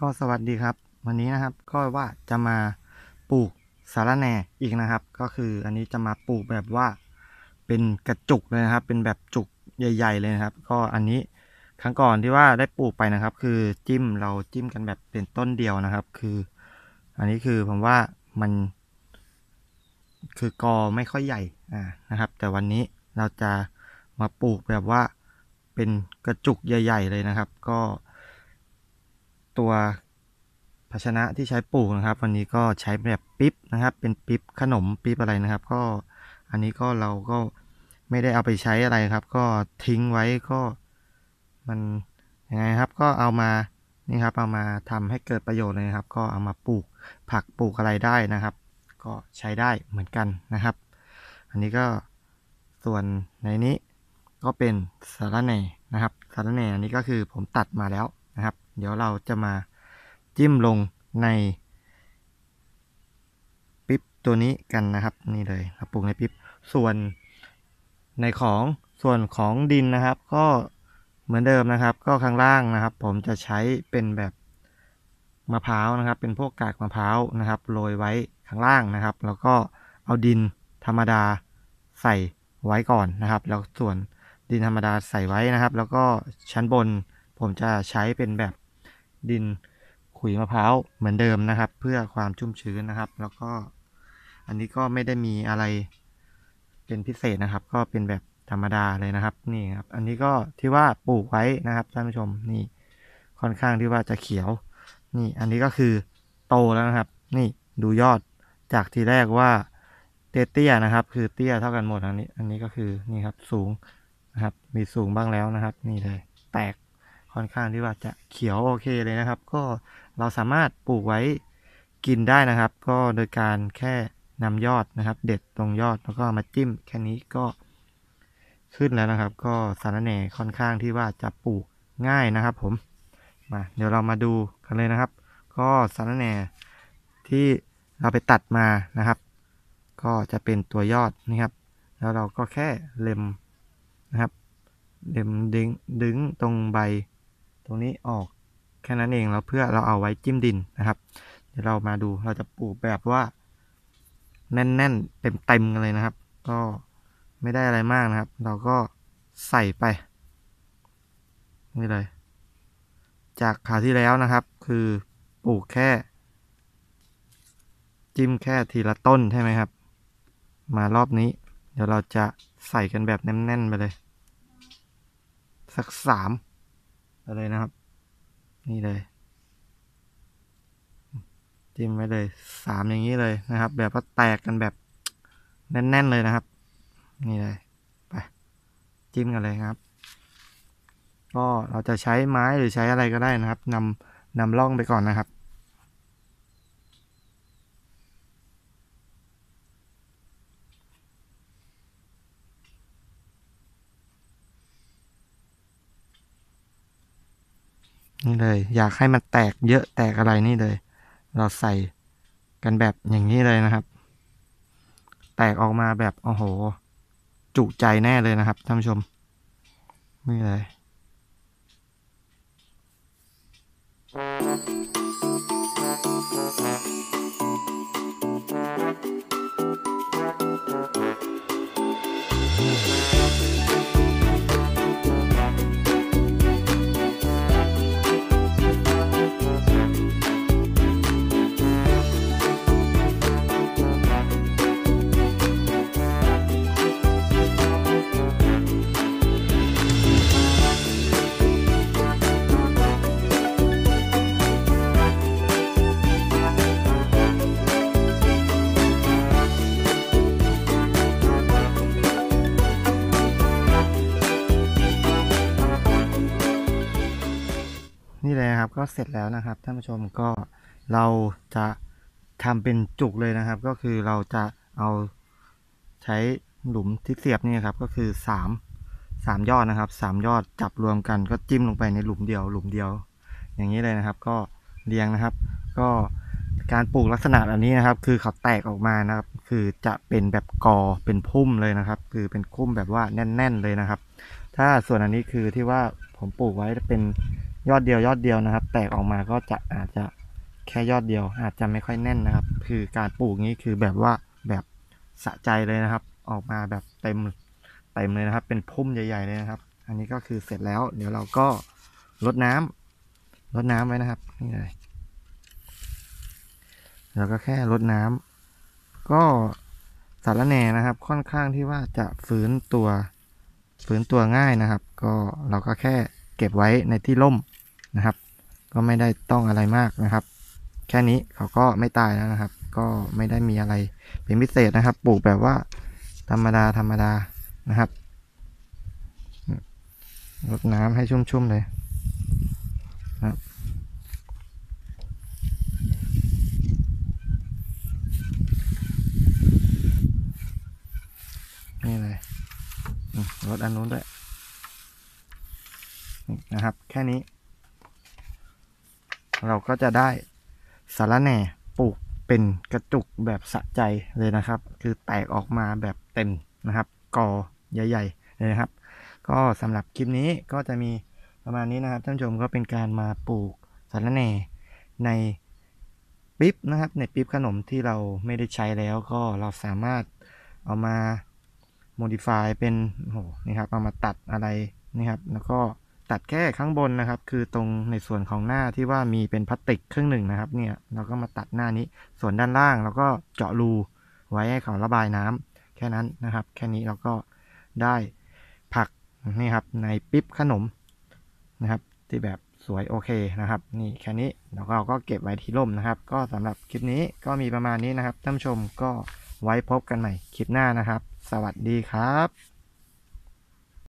ก็สวัสดีครับ วันนี้นะครับก็ว่าจะมาปลูกสาระแหน่อีกนะครับ ก็คืออันนี้จะมาปลูกแบบว่าเป็นกระจุกเลยนะครับ เป็นแบบจุกใหญ่ ๆ เลยนะครับ ก็อันนี้ครั้งก่อนที่ว่าได้ปลูกไปนะครับ คือจิ้มเราจิ้มกันแบบเป็นต้นเดียวนะครับ คือ อันนี้คือผมว่ามัน คือกอไม่ค่อยใหญ่อ่านะครับ แต่วันนี้เราจะมาปลูกแบบว่าเป็นกระจุกใหญ่ ๆ เลยนะครับ ก็ ตัวภาชนะที่ใช้ปลูกนะครับ วันนี้ก็ใช้แบบปิ๊บนะครับ เป็นปิ๊บขนมปิ๊บอะไรนะครับ ก็อันนี้ก็เราก็ไม่ได้เอาไปใช้อะไรครับ ก็ทิ้งไว้ก็มันยังไงครับ ก็เอามานี่ครับเอามาทำให้เกิดประโยชน์เลยครับ ก็เอามาปลูกผักปลูกอะไรได้นะครับ ก็ใช้ได้เหมือนกันนะครับ อันนี้ก็ส่วนในนี้ก็เป็นสาระแหน่นะครับสาระแหน่อันนี้ก็คือผมตัดมาแล้ว นะครับ เดี๋ยวเราจะมาจิ้มลงในปิ๊บตัวนี้กันนะครับนี่เลยเราปลูกในปิ๊บส่วนในของส่วนของดินนะครับ ก็เหมือนเดิมนะครับ ก็ข้างล่างนะครับ ผมจะใช้เป็นแบบมะพร้าวนะครับ เป็นพวกกากมะพร้าวนะครับโรยไว้ข้างล่างนะครับ แล้วก็เอาดินธรรมดาใส่ไว้ก่อนนะครับ แล้วส่วนดินธรรมดาใส่ไว้นะครับ แล้วก็ชั้นบน ผมจะใช้เป็นแบบดินขุยมะพร้าวเหมือนเดิมนะครับ เพื่อความชุ่มชื้นนะครับ แล้วก็อันนี้ก็ไม่ได้มีอะไรเป็นพิเศษนะครับ ก็เป็นแบบธรรมดาเลยนะครับนี่ครับ อันนี้ก็ที่ว่าปลูกไว้นะครับท่านผู้ชมนี่ค่อนข้างที่ว่าจะเขียว นี่อันนี้ก็คือโตแล้วนะครับ นี่ดูยอดจากทีแรกว่าเตี้ยๆนะครับ คือเตี้ยเท่ากันหมดอันนี้ อันนี้ก็คือนี่ครับสูงนะครับ มีสูงบ้างแล้วนะครับ นี่เลย แตก ค่อนข้างที่ว่าจะเขียวโอเคเลยนะครับ ก็เราสามารถปลูกไว้กินได้นะครับ ก็โดยการแค่นำยอดนะครับ เด็ดตรงยอดแล้วก็มาจิ้มแค่นี้ก็ขึ้นแล้วนะครับ ก็สารแหน่ค่อนข้างที่ว่าจะปลูกง่ายนะครับ ผมมาเดี๋ยวเรามาดูกันเลยนะครับ ก็สารแหน่ที่เราไปตัดมานะครับ ก็จะเป็นตัวยอดนะครับ แล้วเราก็แค่เล็มนะครับเล็มดึงดึงตรงใบ ตรงนี้ออกแค่นั้นเองแล้วเพื่อเราเอาไว้จิ้มดินนะครับ เดี๋ยวเรามาดูเราจะปลูกแบบว่า แน่นๆเต็มๆกันเลยนะครับ ก็ไม่ได้อะไรมากนะครับ เราก็ใส่ไปนี่เลย จากคราวที่แล้วนะครับ คือปลูกแค่ จิ้มแค่ทีละต้นใช่ไหมครับ มารอบนี้ เดี๋ยวเราจะใส่กันแบบแน่นๆไปเลย สักสาม ไปเลยนะครับ นี่เลยจิ้มไว้เลยสามอย่างนี้เลยนะครับ แบบว่าแตกกันแบบแน่น ๆ เลยนะครับ นี่เลยไปจิ้มกันเลยครับ ก็เราจะใช้ไม้หรือใช้อะไรก็ได้นะครับนำนำล่องไปก่อนนะครับ นี่เลย อยากให้มันแตกเยอะแตกอะไรนี่เลย เราใส่กันแบบอย่างนี้เลยนะครับ แตกออกมาแบบโอ้โห จุใจแน่เลยนะครับท่านผู้ชม นี่เลยนี่เก็เสร็จแล้วนะครับท่านผู้ชมก็เราจะทำเป็นจุกเลยนะครับ ก็คือเราจะเอาใช้หลุมที่เสียบนี่ครับก็คือสามสามยอดนะครับสามยอดจับรวมกัน ก็จิ้มลงไปในหลุมเดียว หลุมเดียว อย่างนี้เลยนะครับ ก็เรียงนะครับ ก็การปลูกลักษณะแบบนี้นะครับ คือเขาแตกออกมานะครับ คือจะเป็นแบบกอเป็นพุ่มเลยนะครับ คือเป็นคุ้มแบบว่าแน่น ๆ เลยนะครับ ถ้าส่วนอันนี้คือที่ว่าผมปลูกไว้เป็น ยอดเดียวยอดเดียวนะครับ แตกออกมาก็จะอาจจะแค่ยอดเดียว อาจจะไม่ค่อยแน่นนะครับ คือการปลูกนี้คือแบบว่าแบบสะใจเลยนะครับ ออกมาแบบเต็มเต็มเลยนะครับ เป็นพุ่มใหญ่ ๆ เลยนะครับ อันนี้ก็คือเสร็จแล้ว เดี๋ยวเราก็รดน้ำรดน้ำไว้นะครับนี่เลยแล้วก็แค่รดน้ำก็สารแหน่นะครับ ค่อนข้างที่ว่าจะฟื้นตัวฟื้นตัวง่ายนะครับ ก็เราก็แค่เก็บไว้ในที่ร่ม นะครับ ก็ไม่ได้ต้องอะไรมากนะครับ แค่นี้เขาก็ไม่ตายแล้วนะครับ ก็ไม่ได้มีอะไรเป็นพิเศษนะครับ ปลูกแบบว่าธรรมดาธรรมดานะครับรดน้ำให้ชุ่มๆเลยนะครับนี่เลยรดอันนู้นด้วยนะครับ แค่นี้ เราก็จะได้สาระแหน่ปลูกเป็นกระจุกแบบสะใจเลยนะครับ คือแตกออกมาแบบเต็มนะครับ กอใหญ่ๆเลยนะครับ ก็สำหรับคลิปนี้ก็จะมีประมาณนี้นะครับท่านผู้ชมก็เป็นการมาปลูกสาระแหน่ในปิ๊บนะครับ ในปิ๊บขนมที่เราไม่ได้ใช้แล้วก็เราสามารถเอามา modify เป็นโหนี่ครับเอามาตัดอะไรนี่ครับ แล้วก็ ตัดแค่ข้างบนนะครับ คือตรงในส่วนของหน้าที่ว่ามีเป็นพลาสติกครึ่งหนึ่งนะครับ เนี่ยเราก็มาตัดหน้านี้ ส่วนด้านล่างเราก็เจาะรูไว้ให้เขาระบายน้ำแค่นั้นนะครับ แค่นี้เราก็ได้ผักนี่ครับในปิ๊บขนมนะครับ ที่แบบสวยโอเคนะครับ นี่แค่นี้แล้วเราก็เก็บไว้ที่ร่มนะครับ ก็สำหรับคลิปนี้ก็มีประมาณนี้นะครับท่านผู้ชมก็ไว้พบกันใหม่คลิปหน้านะครับ สวัสดีครับ